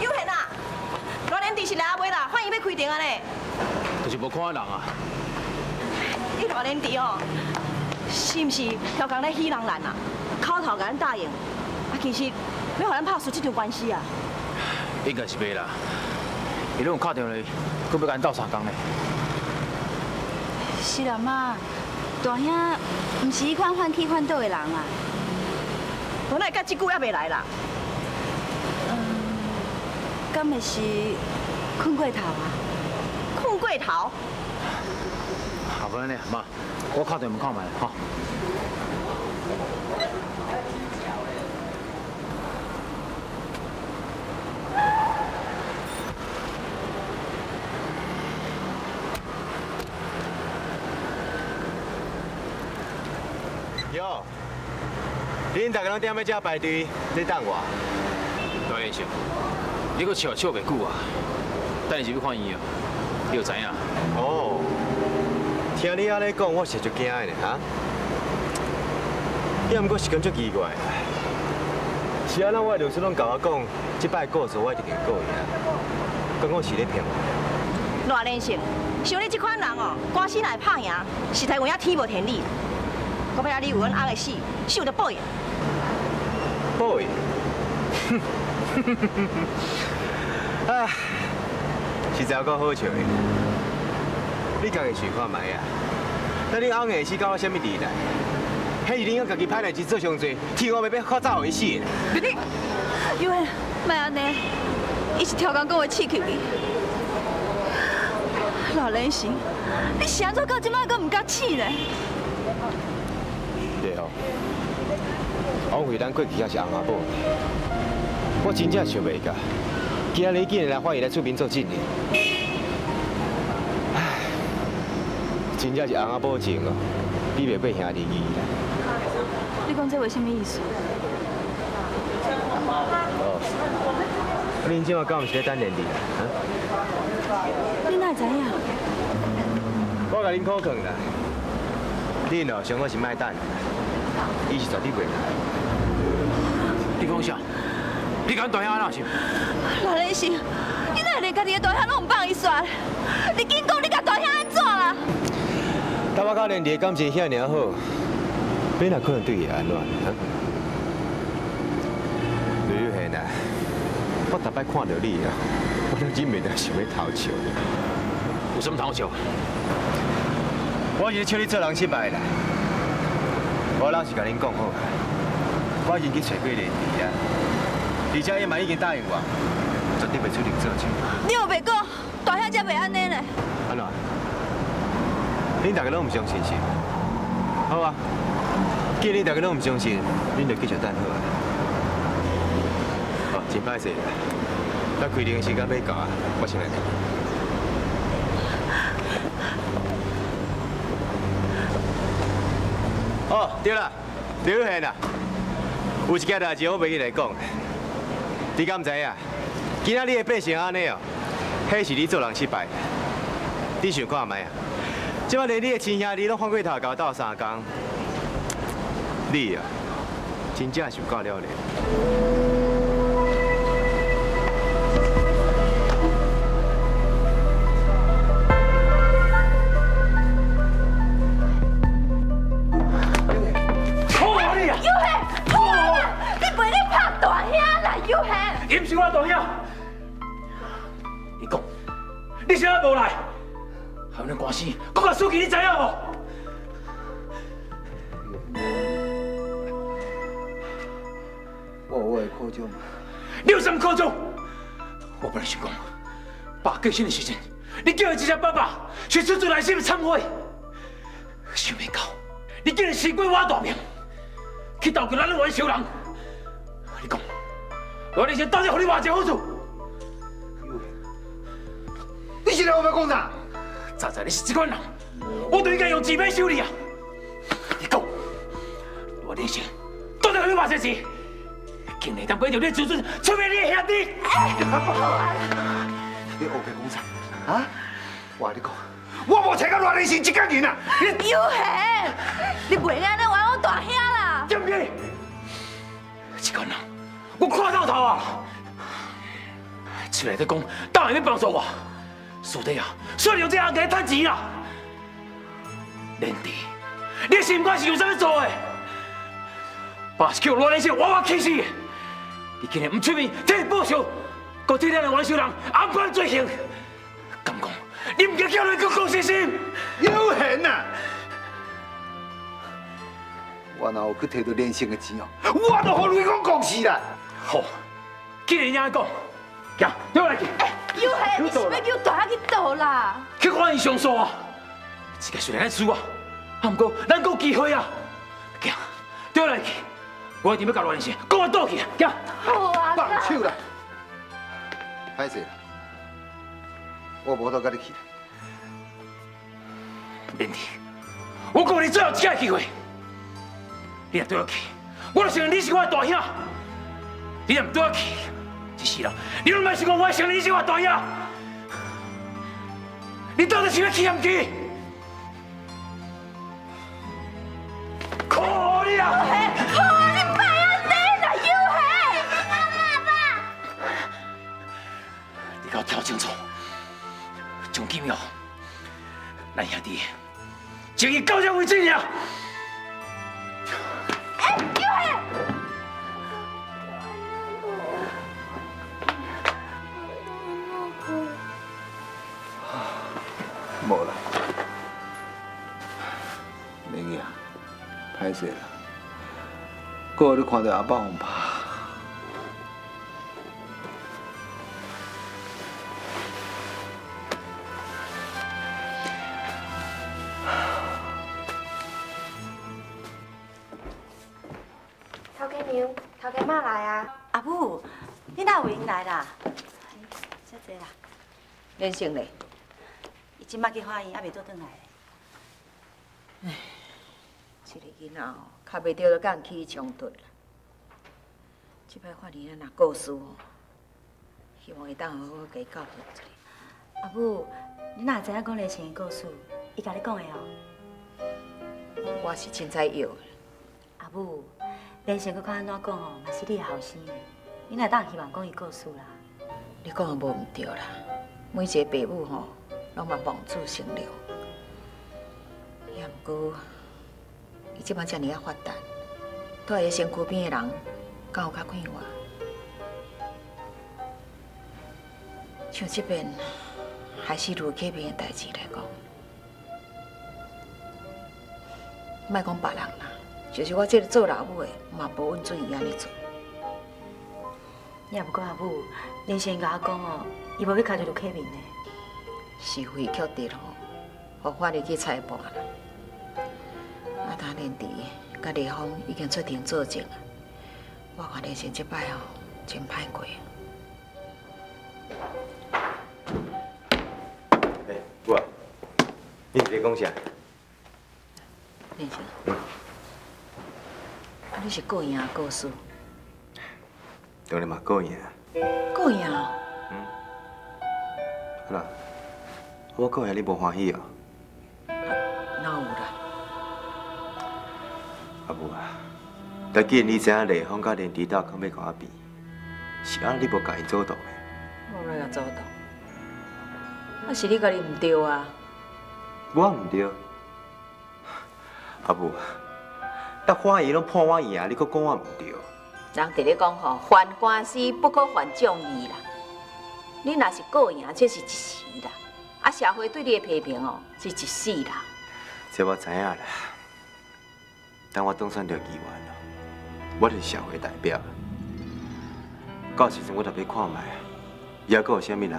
有闲啊！罗连弟是来阿尾啦，欢迎要开店啊呢。就是无看人啊。你罗连弟哦，是毋是调工咧戏人难啊？口头甲咱答应，啊其实要互咱拍输这场官司啊？应该是袂啦。伊拢有敲电话，佮要甲咱斗相共呢。是啦妈，大兄毋是迄款换气换倒的人啊。我那甲即久还未来啦。嗯，敢会是困过头啊？困过头？好不然呢，妈，我敲电话看卖哈。哟，恁大家拢踮在遮排队在等我。大先生，你搁笑笑袂久啊？等下是要看医哦，你有知影？哦，听你安尼讲，我是足惊的呢哈。也毋过是感觉奇怪，是安怎我律师拢甲我讲，即摆告诉我一定会过赢，讲我是咧骗我。罗连胜，像你这款人哦，官司来拍赢，实在有影天无天理。我要你有阮翁的死，受着报应。报应？哼哼哼哼哼！啊，实在有够好笑的。你家己想看卖啊？那你翁的死跟我什么离来？迄是恁家己派来去做上罪，天我要要靠走为死的。你，因为卖安尼，伊是调工讲话刺激你。老人行，你是安怎到即摆阁唔敢试呢？对哦，枉费咱过去也是翁阿宝，我真正想袂到，今日竟然来发现来出面做证的。唉，真正是翁阿宝情哦，比袂过兄弟义啦。你讲这话。什么意思？哦，恁今晚敢毋是咧等连你啦？你哪会知影？我甲恁考劝啦，恁哦想我是卖等，伊是绝对袂来。你讲啥？你敢大兄安怎想？老人行，你哪会连家己的大兄拢唔放伊煞？你紧讲你甲大兄安怎啦？但我甲连弟感情遐尔好，你哪可能对伊安怎？啊？刘玉贤啊，我逐摆看到你啊，我都忍袂住想要偷笑。有什么偷笑？我是笑你做人失败啦。我老实甲恁讲好，我已经去找过连弟啊，而且伊嘛已经答应我，绝对袂出另做手。你又袂讲，大兄才袂安尼呢？安怎？恁大家拢唔相信是？好啊，既然恁大家拢唔相信，恁就继续等好啊。哦，真歹势啦，咱开庭的时间要到啊，我先来。哦，对了，刘贤啊，有一件代志我袂记来讲，你敢知影？今仔日会变成安尼哦，迄是你做人失败。你想看卖啊？即摆连你的亲兄弟拢翻过头甲我斗相共，你啊，真正想够了咧。是我大兄。你讲，你啥也无来，还有官司，国家书记你知影无？我有我的苦衷，你有什么苦衷？我本来想讲，爸过身的时阵，你叫伊一声爸爸，去出自内心的忏悔。想袂到，你竟然死过我大命，去斗叫咱两个小人。你讲，我以前到底和你偌济好处？你现在我要讲啥？早知你是这款人，我就应该用钱买收你啊！你讲，我连生到底和你偌济钱？竟然当背着你的自尊，出卖你的兄弟！你学嘅讲啥？啊？我跟你讲，我无找到乱人生一个人啊！有闲，你袂安尼玩我大兄啦？对不对？这款人，我看到头啊！出来在讲，当然要帮助我。所以啊，所以用这样给赚钱啊！连弟，你心肝是用什么做的？把叫罗连生娃娃气死！你今日不出面替报仇，搁替咱的王守仁安排罪行，敢讲你唔敢叫你个讲实心？有限啊！我哪有去摕到连生的钱哦？我都和你讲讲事啦。好，既然这样讲，行，叫来去。有限，你是要叫大侠去倒啦？去看伊上诉啊！这个虽然输啊，啊不过咱有机会啊！行，叫来去。我一定要甲罗连生讲我倒去，行。好啊，放手啦！歹势啦，我无得跟你去。免提，我给你最后一次机会，你若对我去，我就承认你是我的大兄；你若唔对我去，一世人，你拢莫是讲我承认你是我的大兄。你到底是要去唔去？可你啊！好，你别安尼啦，有限。你给我挑清楚，从今以后，咱兄弟就以到这为止了。歹势啦，过你看到阿爸互拍。头家娘，头家妈来啊！阿母，你哪有闲来啦？谢谢啦。连胜嘞，伊即摆去法院，还袂倒转来。这个囡仔哦，较袂着就甲人起冲突啦。即摆法院咱若故事哦，希望伊当好好甲伊教训一下。阿母，你哪知影讲连成的故事？伊甲你讲的哦。我是凊彩要的。阿母，连成佮看安怎讲哦，嘛是你的后生的。你哪当希望讲伊故事啦？你讲的无毋对啦，每一个爸母吼，拢嘛望子成龙。也毋过，伊即摆遮尔啊发达，住在身躯边的人，敢有较快活？像即边还是卢启明的代志来讲，莫讲别人啦，就是我这个做老母的，嘛无允准伊安尼做。你也毋过阿母，连成甲我讲哦，伊无要开除卢启明的。是非曲直吼，互法律去裁判啦。啊，当连弟甲丽芳已经出庭作证啊，我看连成即摆吼真歹过。哎，我，你是在讲啥？啊，你是过赢告诉？当然嘛过瘾啊！过赢？好啦，我过赢你无欢喜哦。但既然你知影丽芳甲连迪斗肯要甲我比，是安尼你无甲因做到的。我哪会做到？那是你家己毋对啊！我毋对。阿母，但法院拢判我赢，你搁讲我毋对。人伫咧讲吼，犯官司不可犯众义啦。你若是过赢，这是一时啦；啊，社会对你的批评哦，是一世啦。这我知影啦。等我总算着议员了，我就是社会代表。到时阵我特别看卖，也阁有啥物人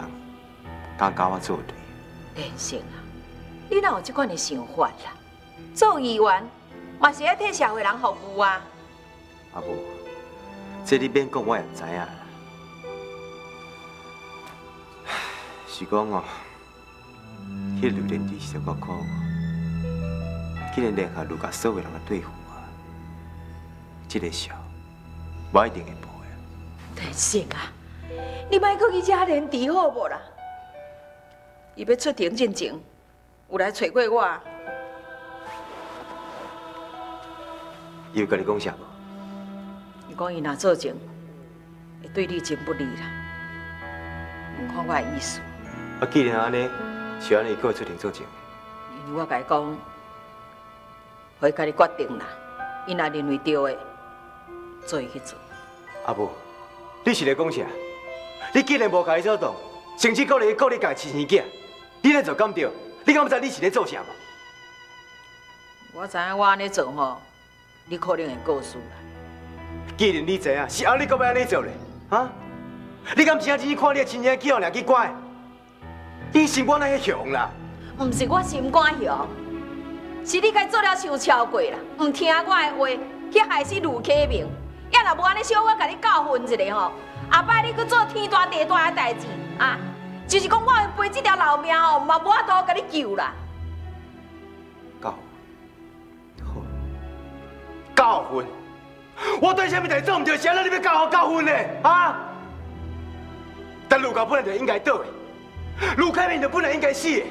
敢甲我作对。连成啊，你哪有这款的想法啦？做议员嘛是要替社会人服务啊。阿母，这你免讲，我也知影啦。是讲哦，迄榴莲地是够苦，竟然联合如甲所有人来对付我，这个小我一定会报的。连成啊，你莫搁去遮连敌好无啦？伊要出庭进前，有来找过我。伊有跟你讲啥无？你讲伊若做证，会对你真不利啦。看我的意思，啊，既然安尼，是安尼，搁会出庭作证。因为我甲伊讲，可以甲你决定啦。伊若认为对的，做伊去做。阿母，你是咧讲啥？你既然无甲伊做动，甚至鼓励鼓励家饲生囝，你咧做敢对？你敢不知你是咧做啥无？我知影我安尼做吼，你可能会告诉啦。既然你知影，是安尼，搁要安尼做咧？啊？你敢真正看你的亲生囝两去乖？你心肝那遐雄啦？毋是我心肝雄，是你该做了伤超过啦，毋听我的话，去害死卢启明。要若无安尼小，我甲你教训一下吼，后摆你去做天大地大的代志啊！就是讲我会赔这条老命吼，嘛无法度甲你救啦。教训，好，教训。我对什么代做唔对，谁让你要教我教训呢？啊？但卢家本来就应该倒的，卢凯明就本来应该死的。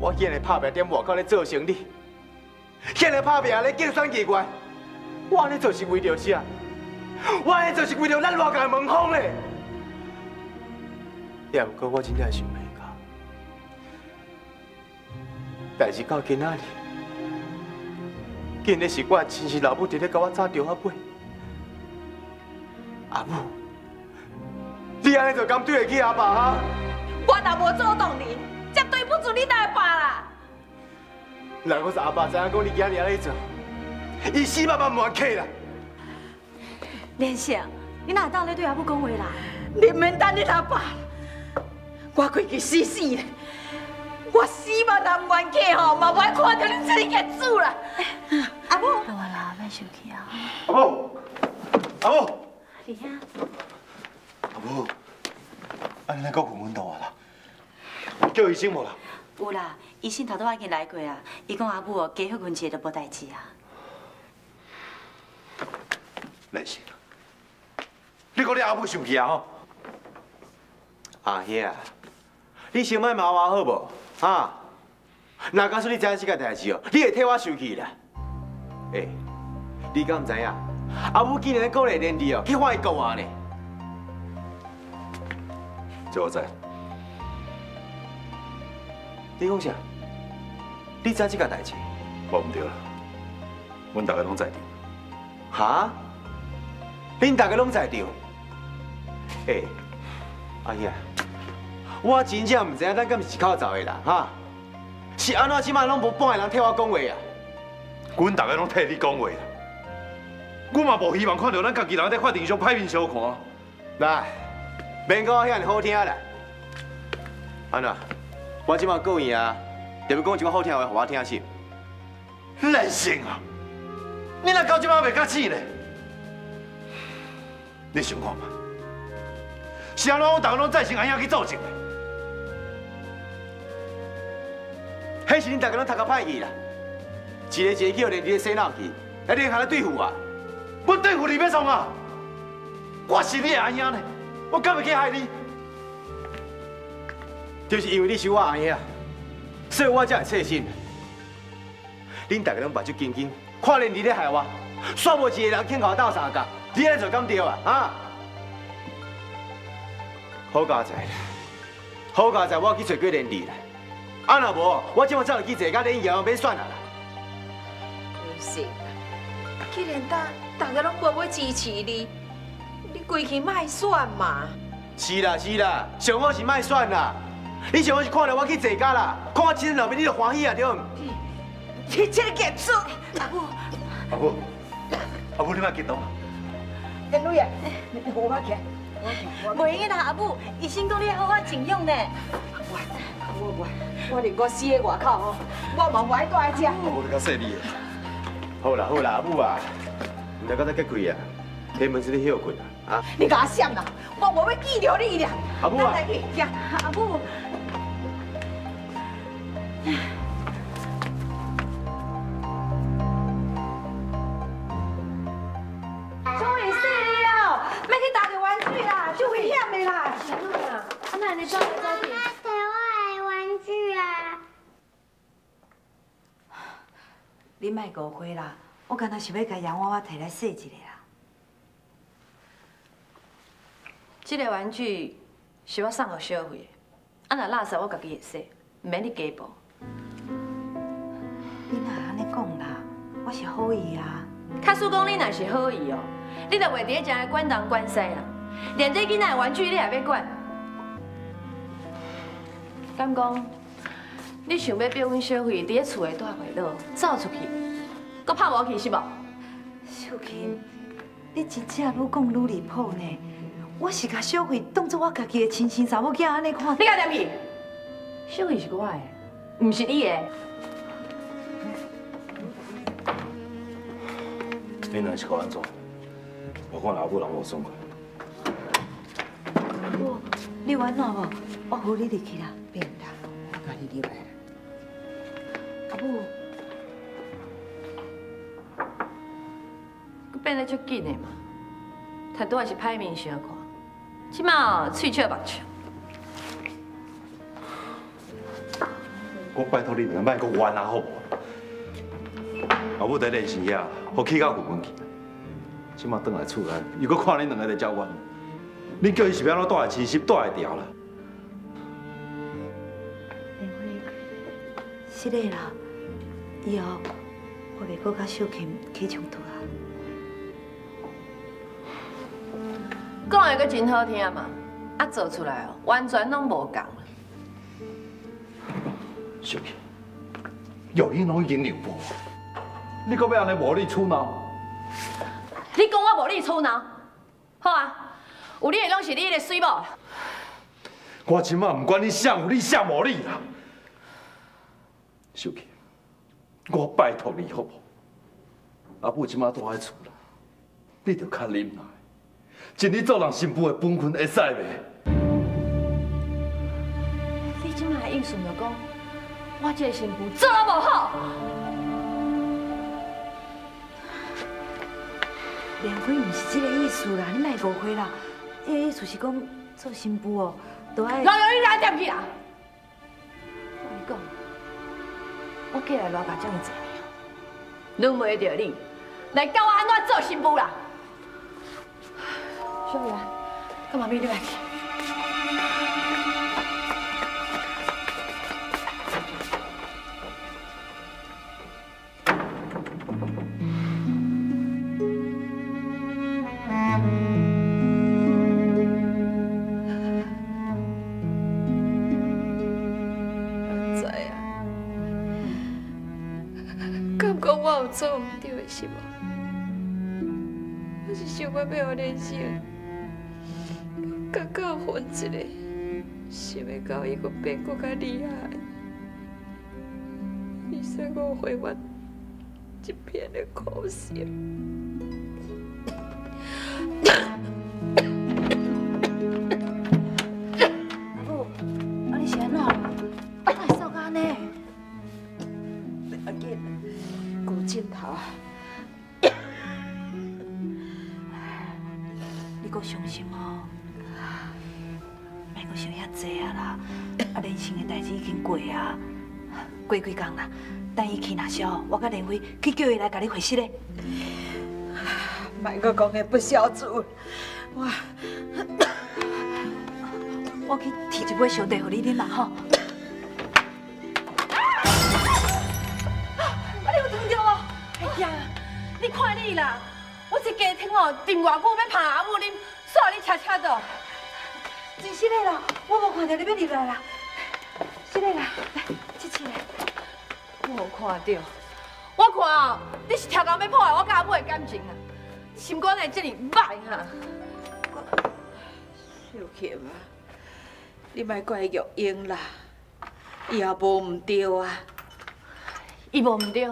我现在拍拼踮外口咧做生意，现在拍拼咧竞选议员，我安尼做是为着啥？我安尼做是为着咱外界门风嘞。也毋过我真正想袂到，但是到今仔日，竟然是我亲生老母直咧甲我吵电话尾。阿母，你安尼就敢对得起阿爸啊？我若无做动你，绝对不准你来爸啦！若我是阿爸知影讲你今日安尼做，伊死爸爸唔愿客啦。连生，你哪当咧对阿母讲话啦？你免等你阿爸，我过去死死咧，我死嘛人冤客吼，嘛不爱看到你这里业主啦。阿母，好啦，别生气啊。阿母，阿母，你呀，阿母，安尼咱搁混阮倒啊啦？叫医生无啦？有啦，医生头拄仔已经来过啊。伊讲阿母哦，加休困一下就无代志啊。莲生，你讲你阿母生气啊吼？阿兄，你先莫骂我好无？哈？若假使你知影这个代志哦，你会替我生气啦。诶，你敢毋知影？阿母竟然鼓励连弟哦去换伊国外呢？这我知。你讲啥？你知这个代志？无唔对啦，阮大家拢在场。哈？恁大家拢在场？诶，阿兄，我真正毋知影咱敢是口走的啦，哈？是安怎即摆拢无半个人替我讲话啊？阮大家拢替你讲话啦。我嘛无希望看到咱家己人在法庭上歹面相看。来，免讲遐尼好听啦。安怎？我即摆告伊啊，就要讲一句好听的话，给我听是？任性啊！你若到即摆袂甲醒呢？你想看嘛？是安怎我大家拢赞成安样去做证的？迄是恁大家拢读较歹去啦，一个一个叫连伫洗脑去，来连下来对付我。我对付你要创啊！我是你的阿兄呢，我敢会去害你？就是因为你是我阿兄，所以我才会切心。恁大家拢目睭金金，看连你咧害我，煞无一个人肯甲我斗相共，你安尼做敢对啊？啊！好佳在啦，好佳在我去找过连弟啦。啊若无，我即马早就去坐甲连爷免算啦。不是，既然大大家拢无要支持你，你规气卖选嘛。是啦是啦，上好是卖选啦。你上好是看到我去坐家啦，看我亲身老面你就欢喜啊对唔？你这个业主，阿母，阿母你莫激动。连女啊，你扶我起来，我起来，我袂用啦，阿母，医生讲你好好静养呢。我我我我连我死在外口吼，我嘛不爱待在这。阿母你较细腻的。好啦好啦，阿母啊，唔得到再结开啊，开门是你休困啊，啊！你甲我闪啦，我无要记着你啦。阿母啊阿母，小诺啊，阿奶你装在哪里？妈妈，拿我的玩具啊！你卖误会啦，我刚才是要给杨娃娃提来说一下。这个玩具是我送给小慧的，俺若垃圾，我自己会说，免你加报。你哪安尼讲啦？我是好意啊。卡叔讲，你哪是好意哦？你就都为滴在管东管西啦！连这囡仔的玩具你也要管。敢讲，你想要逼阮小慧伫咧厝内住袂落，走出去，搁拍无去是无？秀琴，你真正愈讲愈离谱呢。我是甲小慧当作我家己的亲生查某囝安尼看。你甲点去？小慧是我的，毋是你的。你若是搞安怎？我看老母人无爽快。我，你有安怎无？我扶你入去啦。变态，我甲你入来。阿母，佮变得足紧的嘛，太多也是歹面相看。即马喙笑目笑。我拜托你两摆搁冤啊好无？阿母在练生遐，好气到滚滚去。即马转来厝内，又搁看恁两个在交冤，你叫伊是要安怎带来亲戚带来调啦？莲花，是的啦。以后我袂搁甲秀琴起冲突啊。讲的阁真好听嘛，啊做出来哦，完全拢无共。小琴，有你拢已经扭过，你阁要安尼无理取闹？你讲我无你厝闹，好啊，有你的拢是你的水某。我即马唔管你想有理想无理啦，小琪，我拜托你好不？阿母即马住喺厝啦，你着较忍耐，尽你做人新妇的本分会使袂？你即马的意思就讲，我这个新妇做得无好。莲花毋是这个意思啦，你莫误会啦。伊个意思是讲做新妇哦，都爱。老刘，你哪点去啊？我跟你讲，我过来偌甲这么济年，轮袂着你来教我安怎做新妇啦。小兰，干嘛咪你来去？有做唔对的是无？我是想要要互人生较教训一个，想要教伊搁变搁较厉害，伊说我还我一片的苦心。过几工啦。等伊去若消，我甲莲花去叫伊来甲你回息咧。莫搁讲个不孝子，我我去提一杯烧茶互你啉啦吼。啊！你有疼着无？哎呀，你看你啦，我这家庭哦，订外久要拍阿母啉，煞你恰恰的。真是的啦，我无看到你要入来啦。是的啦，来。我有看到，我看哦，你是超工要破坏我甲阿母的感情啊，心肝会这么歹哈？小琴啊，你莫怪玉英啦，伊也无唔对啊。伊无毋对，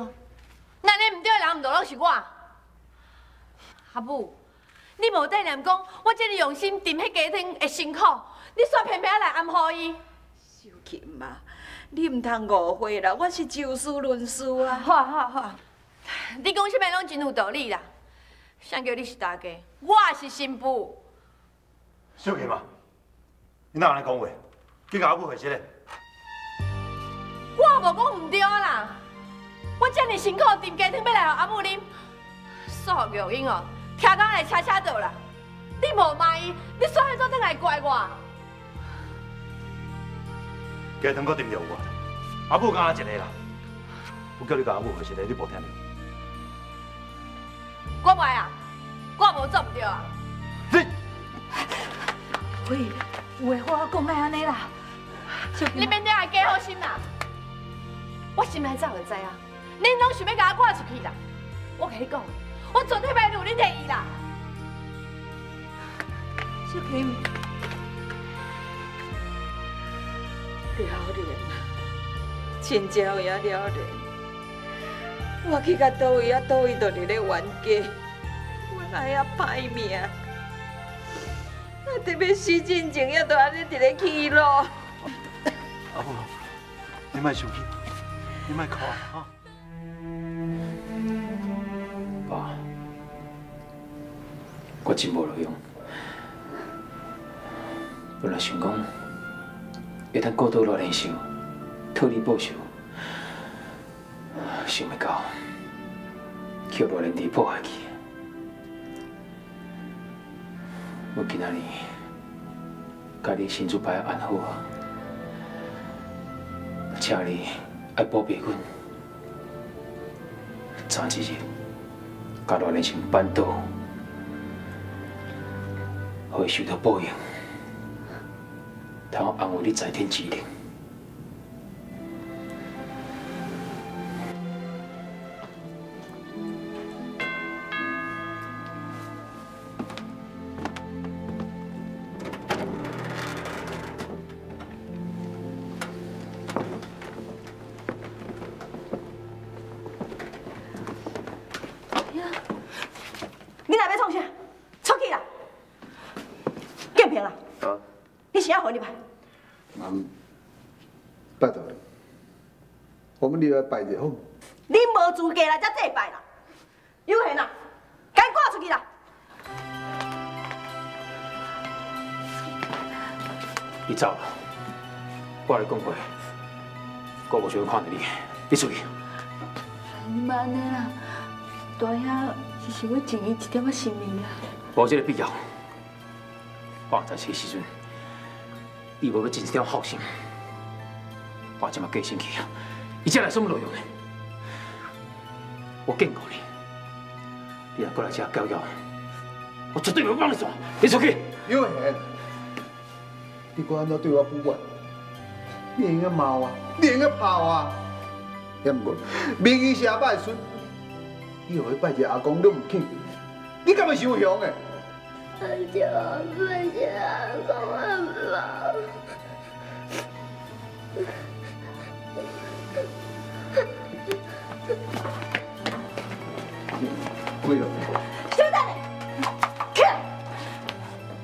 那恁毋对的人毋就拢是我？阿母，你无带念讲，我这么用心订迄家庭会辛苦，你煞偏偏来暗害伊？小琴啊，你唔通误会啦，我是就事论事啊。好啊好啊好啊，你讲啥物拢真有道理啦。谁叫你是大家，我是新妇。小琪嘛，你哪安尼讲话？去甲阿母回息咧。我无讲毋对啦，我遮尔辛苦订家庭要来互阿母啉，煞玉英哦，听讲来车车倒啦，你无骂伊，你煞迄做等来怪我？家堂哥对不着我，阿母敢一个啦，我叫你甲阿母回一个，你无听着。我袂啊，我无做唔对啊。你，喂，有话我讲莫安尼啦。你免听加好心啦，我心内早就知啊，恁拢想要甲我赶出去啦。我甲你讲，我绝对袂如恁提议啦。小琴，了然啊，真正有影了然。我去到倒位啊，倒位就伫咧冤家，我哪遐歹命？啊，特别死进前，也都安尼伫咧起路。阿母，你莫生气，你莫哭啊！爸，我真无路用。本来想讲，会当过倒落人寿，讨你报仇，想袂到，叫罗连弟破坏去。我今仔日，家己身子摆安好啊，请你爱保庇阮，早一日，甲罗连成扳倒，互伊受到报应。通安慰你在天之灵。你是要回你牌？嗯，拜托你，我们入来拜一下好吗？你无资格来遮祭拜啦！有闲啦，赶紧赶出去啦！你走了，我跟你讲过，我无想要看到你，你出去。你莫安尼啦，大兄是想要尽伊一点仔性命啊。无这个必要。我在世时阵，你无要尽一点好心，我即马过身去啊，伊才来什么路用的？我警告你，你若过来遮搅扰，我绝对袂放你做。你出去！有闲，你管安怎对我不管？你应该骂我，你应该拍我。也毋过，名义是阿爸的孙，以后去拜一阿公都唔肯，你敢会受伤的？我就不想公阿爸。贵了。小等下，起来！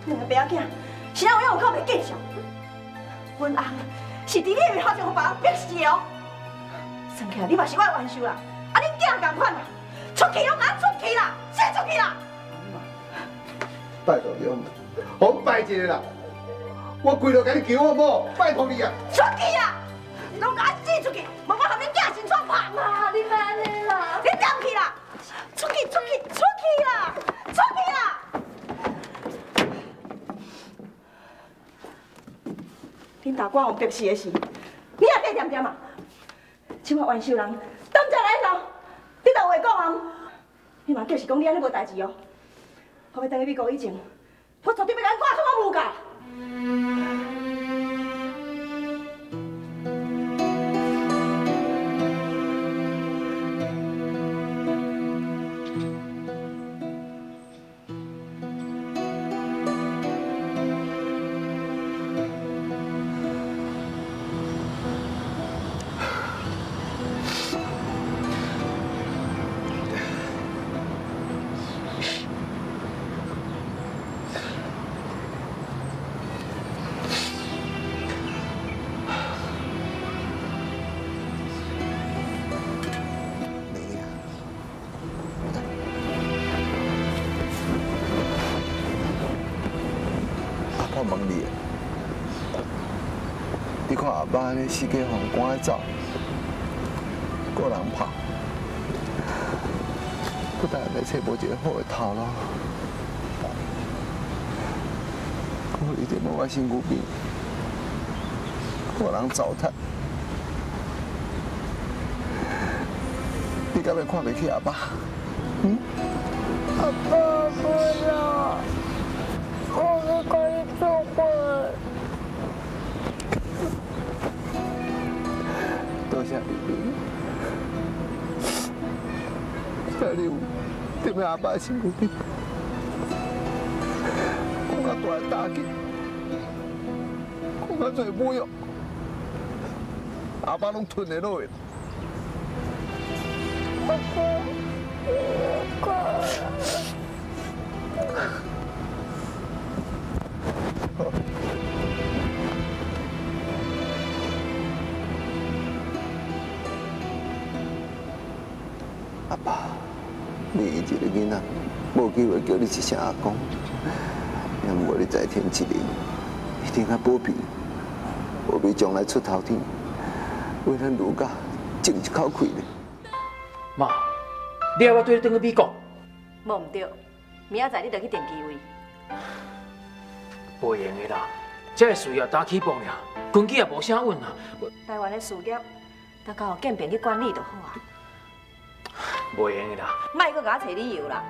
你不要紧，是咱有影有口袂见上。阮翁是伫你的头前互别人逼死哦。算起来，你嘛是我的冤仇啦。啊，恁囝共款啦，出去拢拿出去啦，先出去啦！拜托你，我拜一个啦。我跪落给你求好不？拜托你啊！出去啊！拢甲我挤出去，无我含恁囝身穿拍嘛！你莫安尼啦！你点去啦！出去，出去，出去啦！出去啦！恁大官有逼死的事，你也别点点嘛！即马冤仇人当在来头，你有话讲啊？你嘛就是讲你安尼无代志哦。我要等去美国以前，我绝对要甲你挂出我无价。我问你，你看阿爸安尼四界风赶走，个人拍，不但来找无一个好的头路。你点无我身躯边，我人糟蹋。你敢会看袂起阿爸？嗯？阿爸不要，多谢你，谢你有踮在阿爸身机会叫你一声阿公，要毋过你再添一年，一定较保庇，保庇将来出头天，为咱儒家争一口气呢。妈，你要我对你转去美国？无唔对，明仔载你就去电机位。不用的啦，这个事业打起步尔，根基也无啥稳啊。台湾的事业，都交建平去管理就好啊。不用的啦。莫搁甲我找理由啦！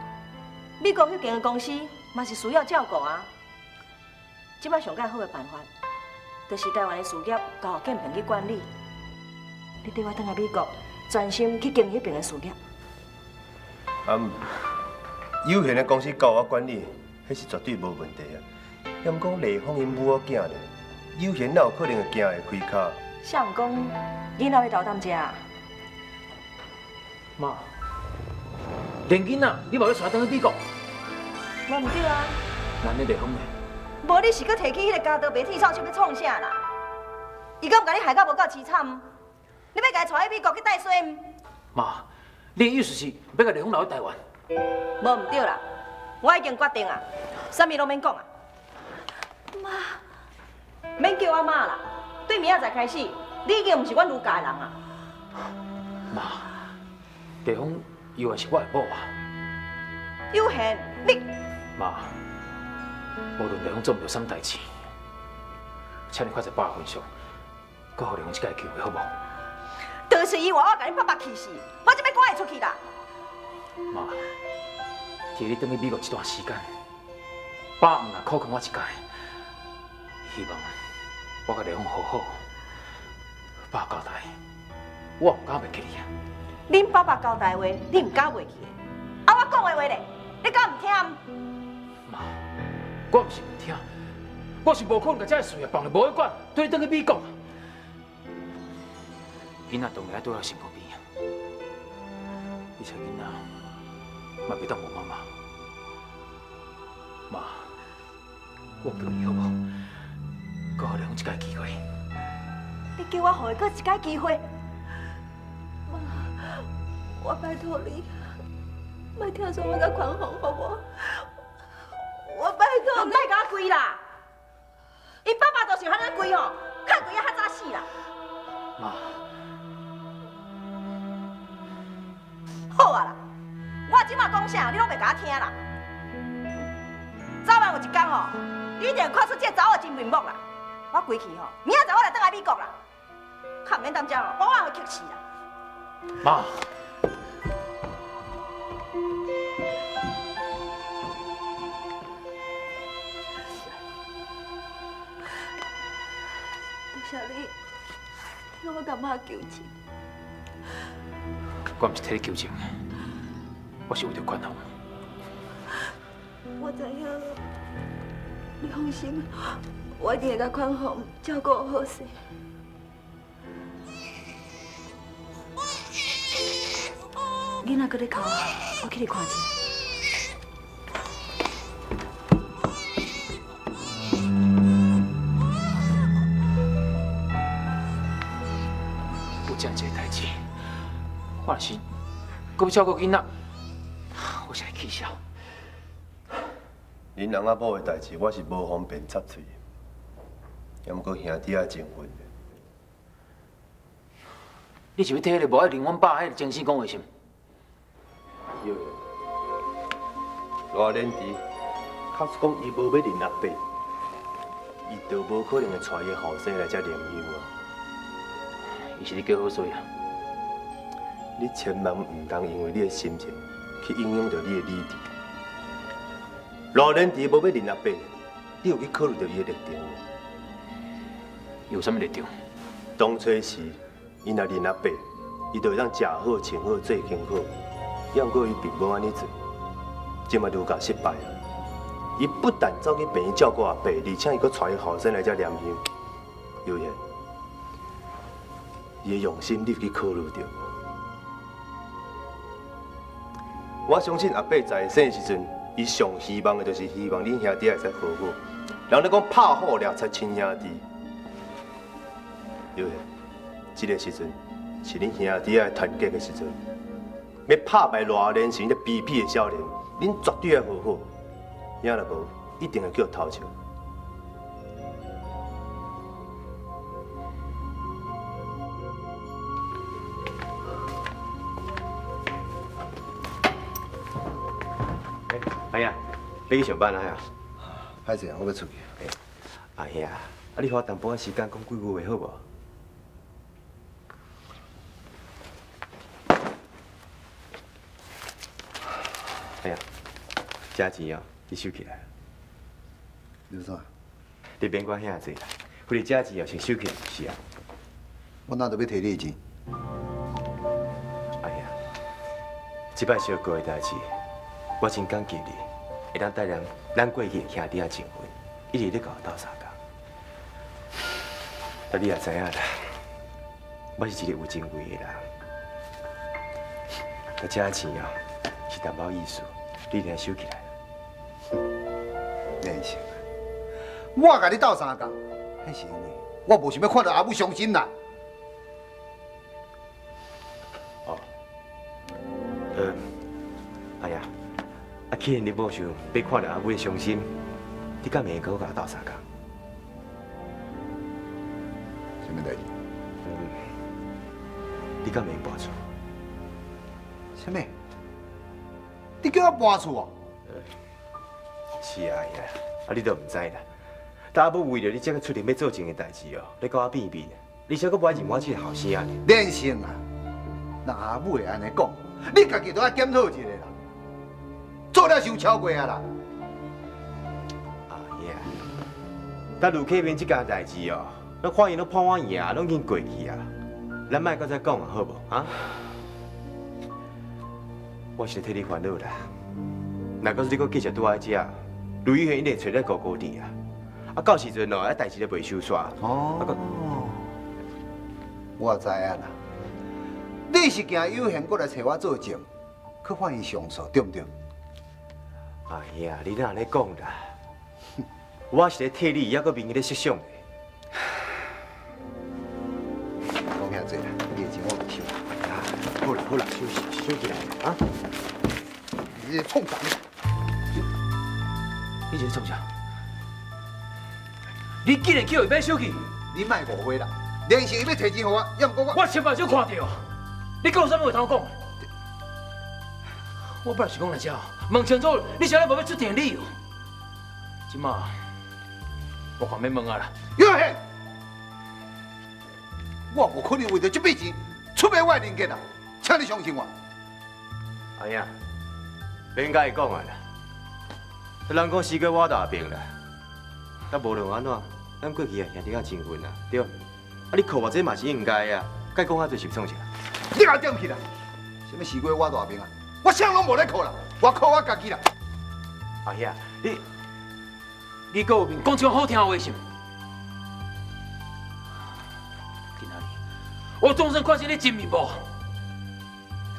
美国迄间的公司嘛是需要照顾啊。即摆上较好的办法，就是台湾的事业交建平去管理。你缀我等来美国，专心去经营迄边的事业。啊，毋有限的公司交我管理，迄是绝对无问题啊。要毋讲丽芳因母仔囝咧，有限哪有可能会惊会开卡？啥毋讲，囡仔要斗担食啊？妈，连囡仔你无要带转去美国？我毋对啊！那你地方呢？无你是搁摕起迄个家刀白铁扫帚要创啥啦？伊敢有甲你害到无够凄惨？你要甲伊带去美国去带水？妈，你的意思是要甲地方留在台湾？无毋对啦，我已经决定啊，啥物拢免讲啊。妈，免叫我妈啦，对明仔载开始，你已经毋是阮卢家的人啊。妈，丽芳永远是我的某啊。有限，你妈，无论丽芳做唔到什么代志，请你快在爸分上，搁互丽芳一个机会好无？就是伊话我甲你爸爸气死，我就要赶伊出去啦。妈，替你等去美国这段时间，爸毋若苦劝我一届，希望我甲丽芳好好。爸交代，我毋敢袂记你啊。恁爸爸交代的话，你毋敢袂记的。啊，我讲的话咧，你敢毋听？妈，我毋是唔听，我是无可能甲这个事业放咧无去管，对你等去美国。囡仔当然爱对我身躯边啊，而且囡仔嘛袂当无妈妈。妈，我叫你好无？给我两一个机会。你叫我给伊搁一次机会？妈，我拜托你，莫听说我甲宽宏好无？我拜托你，莫甲我跪啦！伊爸爸就是遐尼跪吼，较跪啊较早死啦。妈，好啊啦，我即马讲啥，你拢袂甲我听啦。早晚有一天吼，你一定看出这查某真面目啦。我归去吼，明仔载我来倒来美国啦。看免担遮哦，我我会气死啦。妈，我甲妈求情。我毋是替你求情，我是为着宽宏。我知影了，你放心，我一定会甲宽宏照顾好势。囡仔搁咧哭啊，我去你看一下。搁要照顾囡仔，我是会气笑。恁翁仔某的代志，我是无方便插嘴。也毋过兄弟爱情分。你是要替迄个无爱认阮爸迄个精神讲话是毋？对。罗连弟，确实讲伊无要认阿伯，伊就无可能会带伊个后生来遮联姻啊！伊是你叫好水啊！你千万唔通因为你的心情去影响到你的理智。老年弟无要认阿伯，你有去考虑到伊的立场无？有啥物立场？当初时，伊若认阿伯，伊就会当食好、穿好、做更好。要毋过伊并无安尼做，即马愈加失败啊！伊不但走去病院照顾阿伯，而且伊阁带伊后生来遮念经。有言，伊的用心你有去考虑到？我相信阿伯在生的时阵，伊上希望的就是希望恁兄弟会使好好。人咧讲拍好掠出亲兄弟，有言，这个时阵是恁兄弟爱团结的时阵。要拍败偌年前的卑鄙的少年，恁绝对要好好。影若无，一定会叫偷笑。呀，要去上班啊呀！歹势，我要出去。哎呀，啊你给我淡薄仔时间讲几句话好无？哎呀，这钱哦，你收起来。有啥？你免管遐济啦，或者这钱哦先收起来就是啊。我哪都要摕你的钱？哎呀，这摆小过的代志，我真感激你，会当带领咱过去兄弟啊结婚，一直咧甲我斗相共。但你也知影啦，我是一个有情味的人，啊这钱哦是淡薄意思，你一定收起来。连成啊！我甲你斗相共，迄是因为我无想要看到阿母伤心啦。你无想要看到阿母的伤心，你敢会跟我甲斗相共？什么代志？嗯，你敢会搬厝？什么？你叫我搬厝哦？是啊，呀，啊，你都唔知啦。大母为了你这个出庭要做证的代志哦，你跟我变变，而且佫不爱认我这个后生啊。连成啊！那阿母会安尼讲，你家己都要检讨一下啦。做了伤超过啊啦！阿爷，但卢克明这件代志哦，咱法院都判我赢，拢已经过去啊。咱莫搁再讲啊，好不啊？我是替你烦恼啦。若果是你搁继续住在遮，卢玉轩一定找你高高地啊。啊，到时阵哦，啊代志都袂收煞。哦，我知影啦。你是惊有闲过来找我做证，去法院上诉，对不对？哎呀，你哪安尼讲啦？我是咧替你，还搁明日咧设想的。讲遐济啦，你的钱我唔收啦。好啦好啦，休息休息来啊！你这冲啥？你这创啥？你竟然叫伊买手机？你卖误会啦！连成伊要提钱给我，要唔过我……我亲目睭看到，你讲有啥物话通讲？我本来是讲来遮，问清楚，你啥物无要出庭理由？即马我还没问啊啦。哟嘿，我无可能为着这笔钱出卖我的人格啦，请你相信我。哎呀，免甲伊讲啊啦，人讲死过我大病啦，那无论安怎，咱过去啊兄弟啊结婚啊，对。啊，你扣我这嘛是应该啊，该讲啊就是创啥？你甲我点去啦！什么死过我大病啊？我啥拢无咧靠啦，我靠我家己啦。阿爷，你你搁有面讲这种好听的话是毋？今仔日我总算看清你真面目，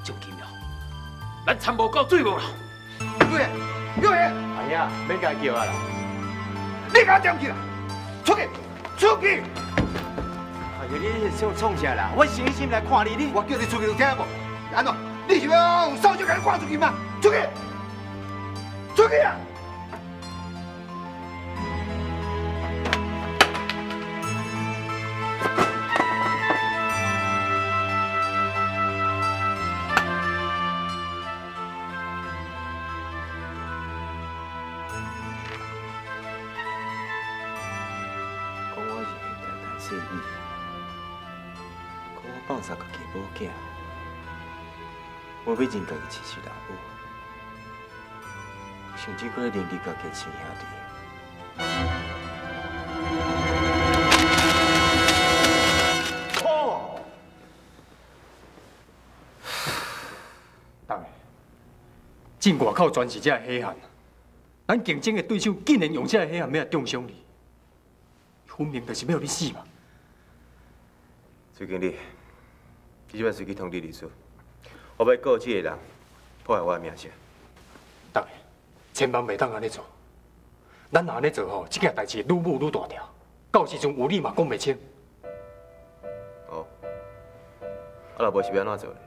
钟金苗，咱参无到水无啦！有闲，有闲！哎呀，免甲伊叫啊啦！你甲我点去啦！出去，出去！哎呀，你想创啥啦？我诚心来看你，你我叫你出去，有听无？安怎？弟兄，上去给他挂出去嘛！出去，出去啊！要认家己亲生老母，甚至搁咧连累家己亲兄弟。靠！当然，进外口全是这黑汉，咱竞争的对手竟然用这黑汉要来中伤你，分明就是要你死嘛！崔经理，你即摆随去通知律师，我要告这个人破坏我的名声。当然，千万袂当安尼做，咱若安尼做吼，这件代志愈舞愈大条，到时阵有理嘛讲袂清。哦，啊，若无是要安怎做呢？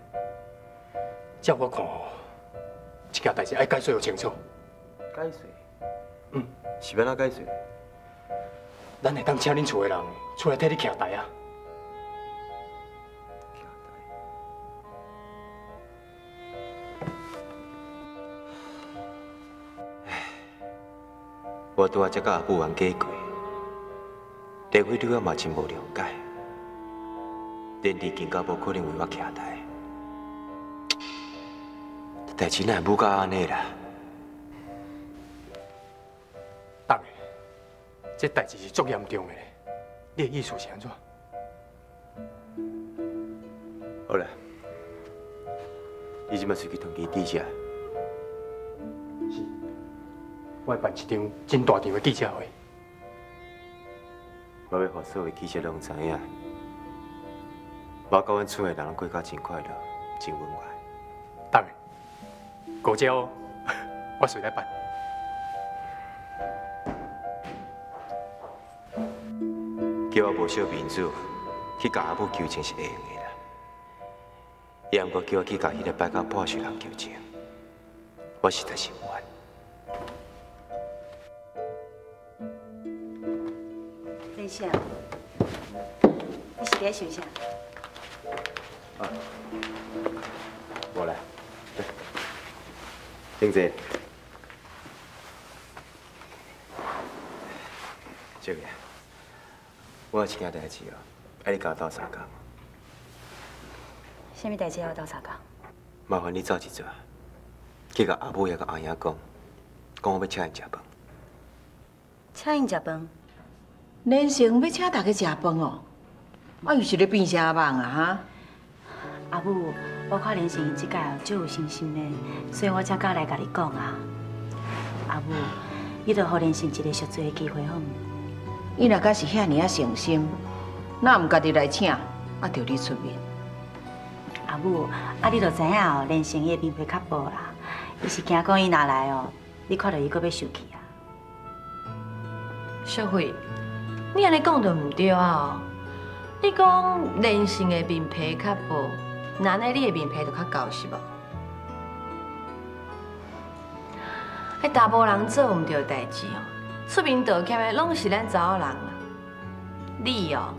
照我看吼，这件代志爱解说清楚。解释？嗯，是要安怎解释？咱会当请恁厝的人出来替你徛台啊！我拄仔才甲阿母冤家过，连辉对我嘛真无了解，连弟更加无可能为我徛台。代志哪会舞到安尼啦？当然，这代志是足严重的，你的意思是安怎？好啦，你即摆随去通知记者，我会办一场真大场的记者会。我要互所有记者拢知影，我甲阮厝的人过甲真快乐，真温暖。当然，高姐哦，我随来办。叫我无小面子去甲阿母求情是会用的啦，也毋过叫我去甲迄个摆到破事人求情，我实在是不愿。等一下，你是在想啥？啊，无啦，顶坐。少爷，我有一件代志哦，爱你甲我斗相共，什么代志要斗相共？麻烦你走一走，去甲阿母也甲阿爷讲，讲我要请因食饭。请因食饭？连城要请大家食饭哦，啊又是咧变啥梦啊哈？阿母，我看连成因即届哦，足有信心的，所以我才敢来甲你讲啊。阿母，你著互连成一个赎罪的机会好毋？伊若敢是遐尔啊诚心，那毋家己来请，啊着你出面？阿母，啊你着知影哦，连城伊的面皮较薄啦，伊是惊讲伊若来哦，你看到伊搁要生气啊。小慧，你安尼讲就毋对啊！你讲人性的面皮较薄，那安尼你的面皮就较厚是无？迄查甫人做毋对代志哦，出面道歉的拢是咱查某人啊。你哦，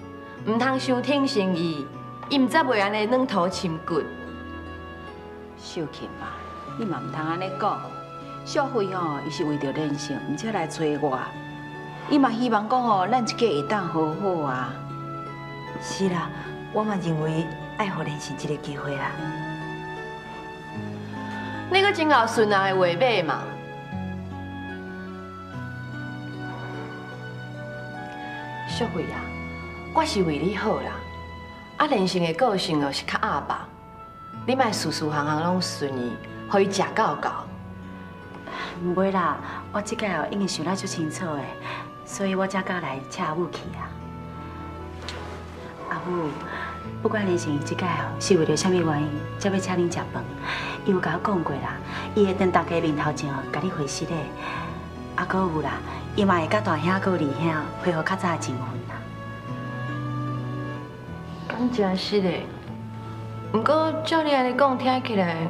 毋通伤挺心意，伊毋则袂安尼软头深骨。秀琴嘛，你嘛毋通安尼讲。小慧吼，伊是为着人性，毋才来找我。伊嘛希望讲吼，咱一家会当好好啊。是啦，我嘛认为爱互人生一个机会啦。你阁真够顺人的话尾嘛？小慧啊，我是为你好啦。啊，人生的个性哦是较阿爸，你莫事事行行拢顺意，互伊食够够。唔会啦，我即届哦已经想得足清楚的，所以我才敢来请阿母去啊。阿母，不管连成伊即届哦是为着啥物原因，才要请恁食饭，伊有甲我讲过啦，伊会当大家面头前甲你回信的。啊，搁有啦，伊嘛会甲大兄搁二兄恢复较早的情分啦。讲真是的，毋过照你安尼讲，听起来，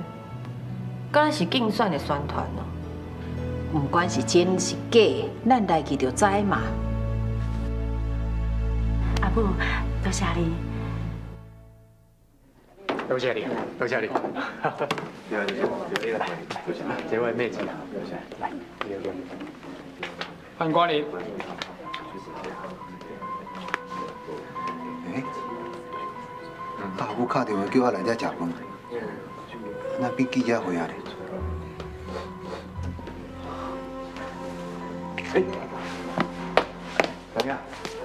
敢若是竞选的宣传哦。毋管是真是假，咱来去就知嘛。阿母，多谢你。多谢你，多谢你。对啊，对啊，对啊，这位妹子，来。欢迎光临。阿母打电话叫我来这食饭，那比记者会啊咧？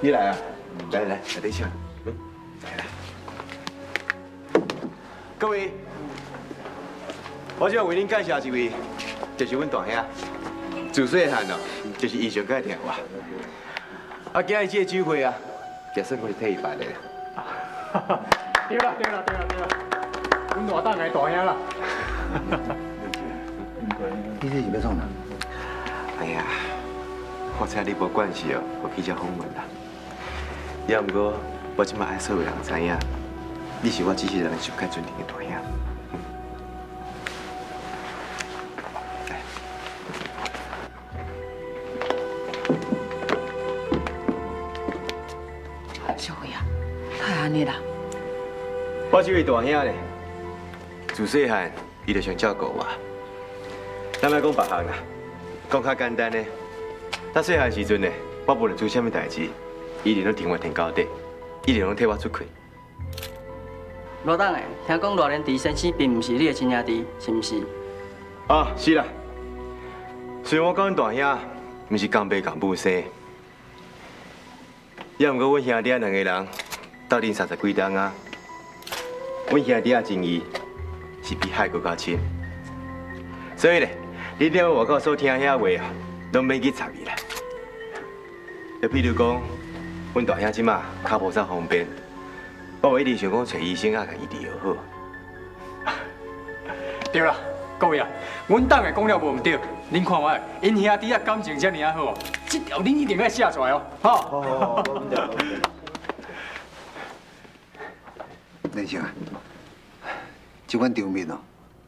你来啊！来来来，来等一下。嗯，来来。各位，我想为您介绍一位，就是阮大兄，自细汉哦，就是医生介听我。啊，今日这个聚会啊，也算我替伊办的。对啦对啦对啦对啦，阮大档的大兄啦。你这是要创啥？哎呀，我猜你无关系哦，我比较访问啦。也毋过，我即马爱所有人知影，你是我这世人上较尊敬的大兄。小辉啊，太安尼啦。我这位大兄呢，自细汉伊就想照顾我。咱来讲别项啦，讲较简单呢。咱细汉时阵呢，我无论做啥物代志，伊定拢听我听到底，一定拢替我出气。罗党的，听讲罗连弟先生并毋是你的亲兄弟，是毋是？啊，是啦。虽然我跟阮大兄毋是同爸同母生，也毋过阮兄弟两个人斗阵三十几冬啊。阮兄弟啊情谊是比海搁较深，所以咧，你踮外口所听遐话啊，拢免去插伊啦。就譬如讲，阮大兄即马脚无啥方便，我有一直想讲找医生啊，甲伊治疗好。对啦，各位啊，阮党的讲了无毋对，恁看我，因兄弟啊感情遮尔啊好哦，这条恁一定要写出来哦，吼。连生啊，即款场面哦，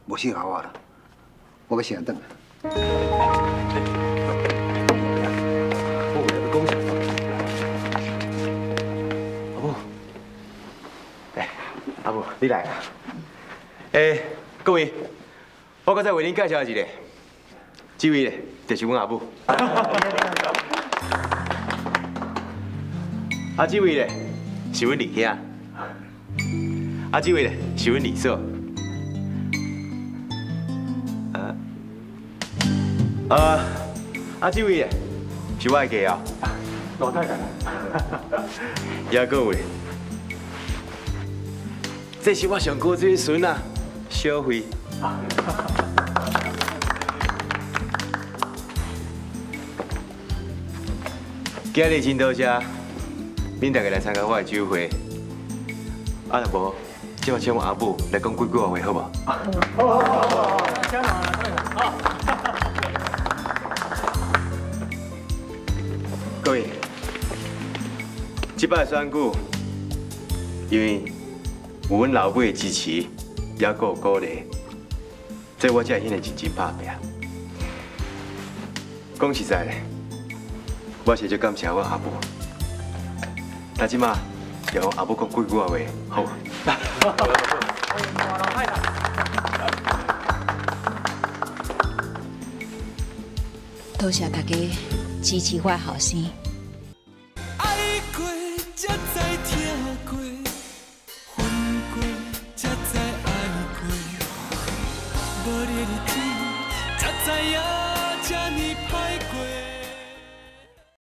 无适合我啦，我要先等。阿母，你来啊！诶，各位，我刚才为您介绍一个，这位咧就是阮阿母。啊，这位咧是阮二兄，啊，这位咧是阮二嫂。啊，啊，啊，这位咧是我的家后。老太太。也各位，这是我上古这个孙啊，小辉。今日真多谢，恁大家来参加我的酒会。啊，若无，今晚请我阿母来讲几句话，好无？各位，这摆选举，因为有阮老母的支持，也佫有鼓励，所以我才会显得认真打拼。讲实在的，我是最感谢我阿母。那即马就向阿母讲几句话，好无？多谢大家支持我后生。